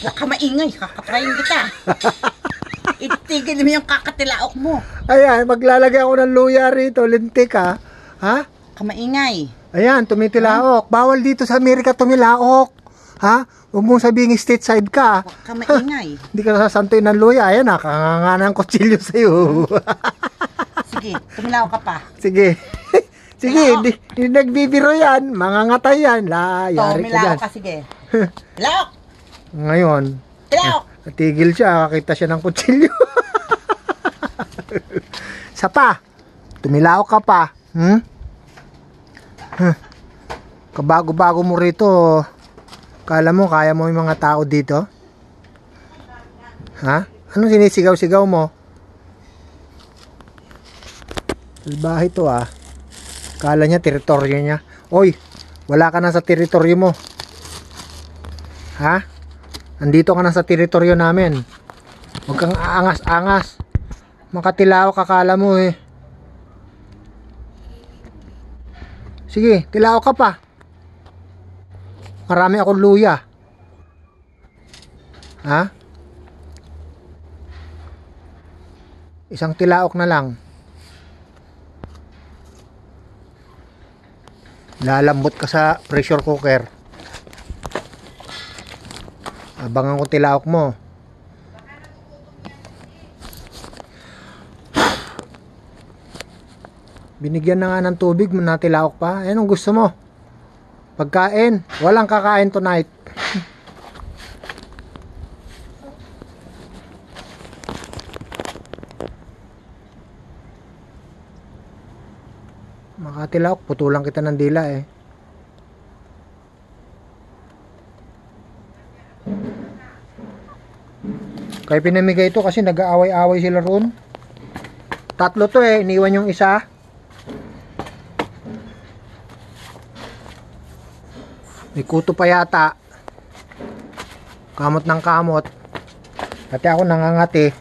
Huwag ka maingay, kakaprayin kita. Itigil mo yung kakatilaok mo. Ayan, maglalagay ako ng luya rito, lintik ha. Ha? Huwag ka maingay. Ayan, tumitilaok. Bawal dito sa Amerika tumilaok. Ha? Huwag mong sabihin stateside ka. Huwag ka maingay. Hindi ka sasantuin ng luya. Ayan, nakanganga ng kutsilyo sa'yo. Sige, tumilaw ka pa. Sige. Sige, hindi, hindi nagbibiro yan. Mangangatay yan. La, yari ka dyan. ka, sige. Tilaok! Ngayon, Tilaok! natigil siya. Kakita siya ng kutsilyo. Sa pa. Tumilaok ka pa. Hmm? Huh. Kabago-bago mo rito. Kala mo, kaya mo yung mga tao dito? Ha? Anong sinisigaw-sigaw mo? Salbahe to ah. Kala niya teritoryo niya. Oy, wala ka na sa teritoryo mo. Ha? Andito ka na sa teritoryo namin. Huwag kang aangas-angas. Makatilaw kakala mo eh. Sige, tilaw ka pa. Marami akong luya. Ha? Isang tilaok na lang. Lalambot ka sa pressure cooker. Abangan ko tilaok mo. Binigyan na nga ng tubig, natilaok pa. Eh, anong gusto mo? Pagkain. Walang kakain tonight. Makatilaok, putulang kita ng dila eh. Kaya pinamigay ito kasi nag-aaway-away sila roon. Tatlo to eh, iniwan yung isa. May kuto pa yata. Kamot ng kamot. Pati ako nangangati.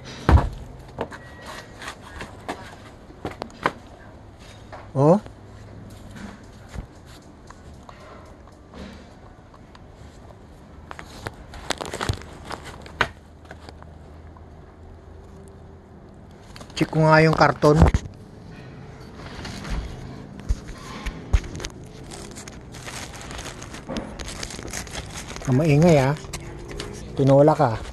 Oh. Check ko nga yung karton. Ang maingay ah. Tinola ka.